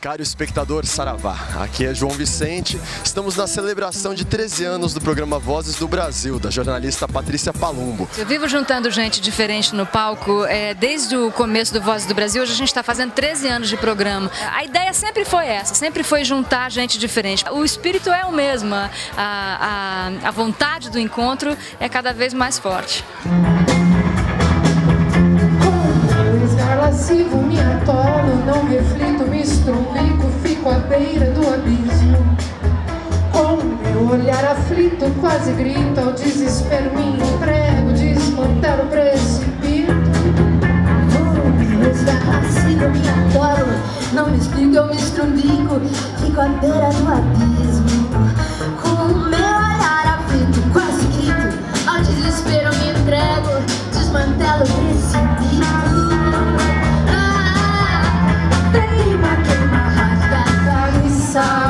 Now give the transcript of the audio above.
Caro espectador Saravá, aqui é João Vicente. Estamos na celebração de 13 anos do programa Vozes do Brasil, da jornalista Patrícia Palumbo. Eu vivo juntando gente diferente no palco é, desde o começo do Vozes do Brasil. Hoje a gente está fazendo 13 anos de programa. A ideia sempre foi essa, sempre foi juntar gente diferente. O espírito é o mesmo, a, a, a vontade do encontro é cada vez mais forte. Beira do abismo. Com meu olhar aflito, quase grito, ao desespero me entrego, desmantelo o precipito. Olhar lascivo, me atolo, não me explico, eu me estrumbico, fico à beira do abismo. 자